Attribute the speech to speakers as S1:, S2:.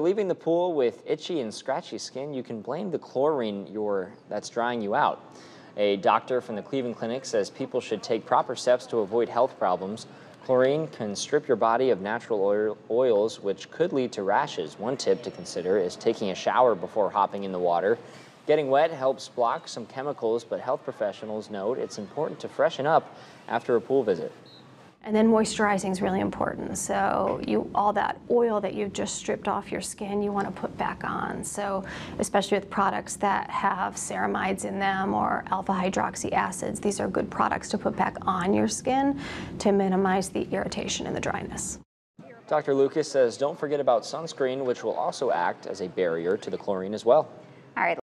S1: Leaving the pool with itchy and scratchy skin, you can blame the chlorine that's drying you out. A doctor from the Cleveland Clinic says people should take proper steps to avoid health problems. Chlorine can strip your body of natural oil, oils, which could lead to rashes. One tip to consider is taking a shower before hopping in the water. Getting wet helps block some chemicals, but health professionals note it's important to freshen up after a pool visit.
S2: And then moisturizing is really important. So you all that oil that you've just stripped off your skin, you want to put back on. So especially with products that have ceramides in them or alpha hydroxy acids, these are good products to put back on your skin to minimize the irritation and the dryness.
S1: Dr. Lucas says don't forget about sunscreen, which will also act as a barrier to the chlorine as well.
S3: All right.